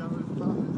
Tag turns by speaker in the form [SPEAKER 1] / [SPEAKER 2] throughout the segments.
[SPEAKER 1] that was about 150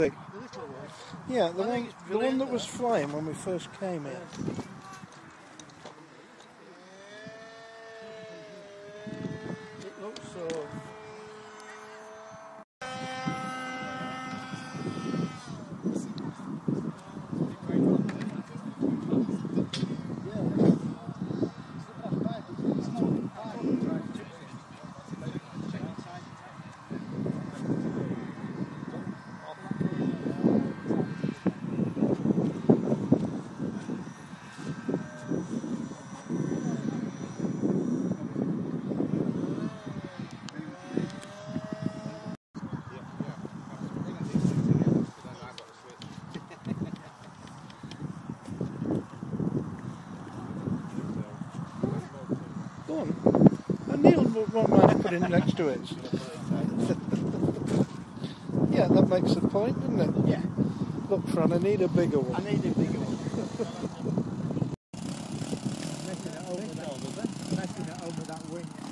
[SPEAKER 2] Yeah, the one, the one that was flying when we first came here. It looks so. Go on. And Neil won't putting next to it. yeah, that makes the point, doesn't it?
[SPEAKER 1] Yeah.
[SPEAKER 2] Look, Fran, I need a bigger
[SPEAKER 1] I need a bigger one. Messing it over that, messing it over that wing.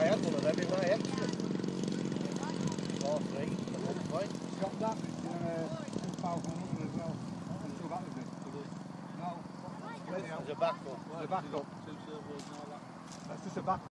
[SPEAKER 2] I had one of them in my extra. Four, three, point.
[SPEAKER 1] Got that in uh, 500 as well. I'm sure that was it. No.
[SPEAKER 2] There's a backup.
[SPEAKER 1] The backup. That's just a back.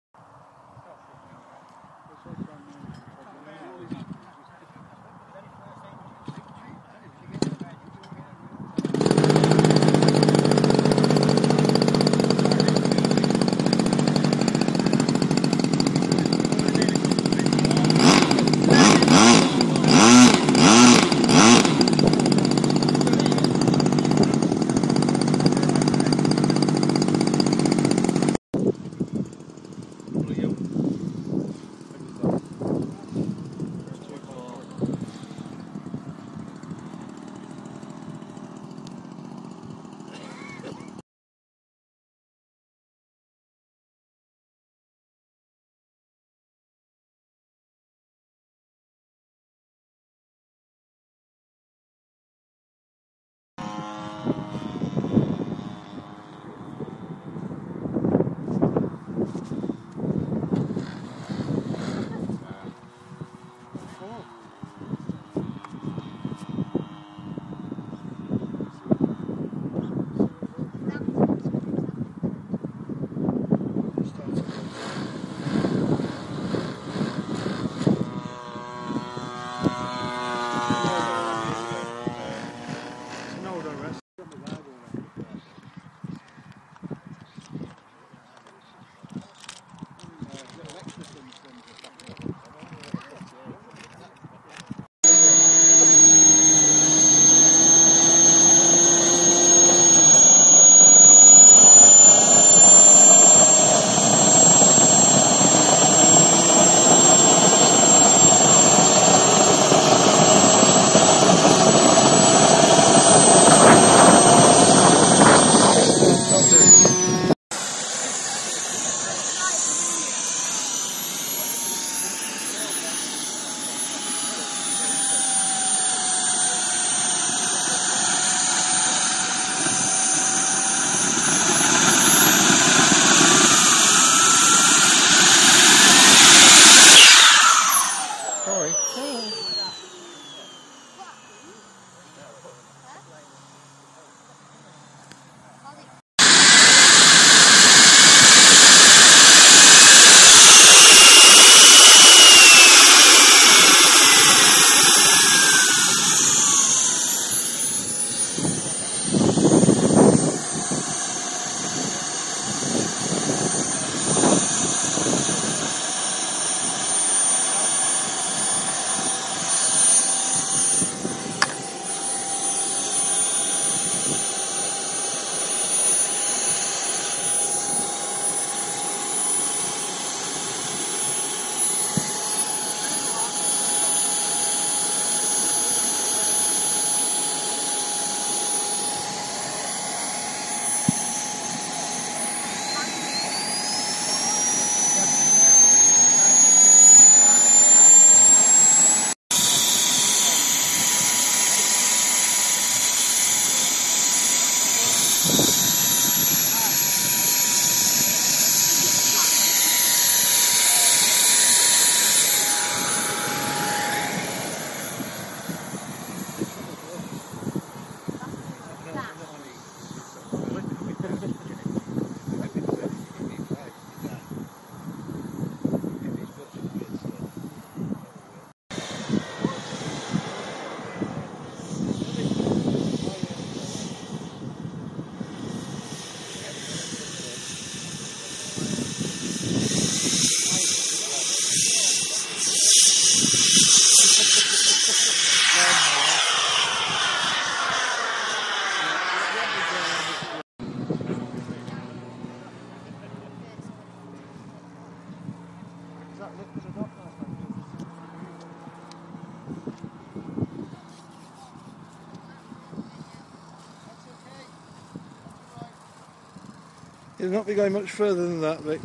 [SPEAKER 2] You'll not be going much further than that, Vic.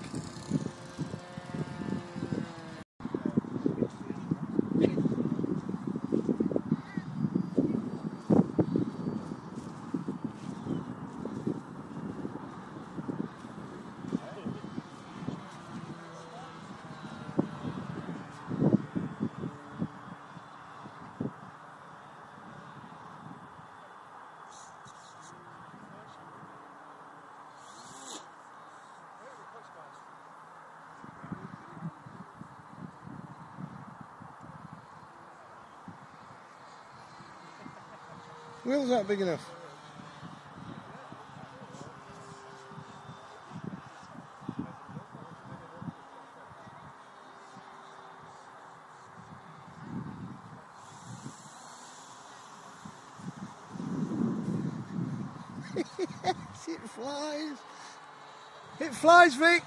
[SPEAKER 2] Wheels aren't big enough. it flies. It flies, Vic.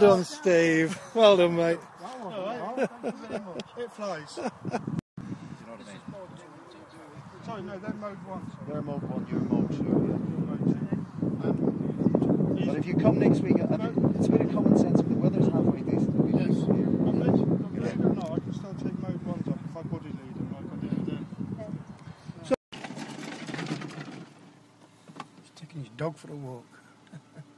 [SPEAKER 2] Done, Steve. Well done, mate.
[SPEAKER 1] It flies. Sorry, no, they're mode one. Sorry.
[SPEAKER 3] They're mode one, you're mode two, yeah.
[SPEAKER 1] Mode two.
[SPEAKER 3] But if you come next week, I mean, it's a bit of common sense, if the weather's halfway decent, we
[SPEAKER 1] Yes.
[SPEAKER 3] can
[SPEAKER 1] I'm literally, believe it or not, I can still take mode ones off if I body lead them like I did then. He's taking his dog for a walk.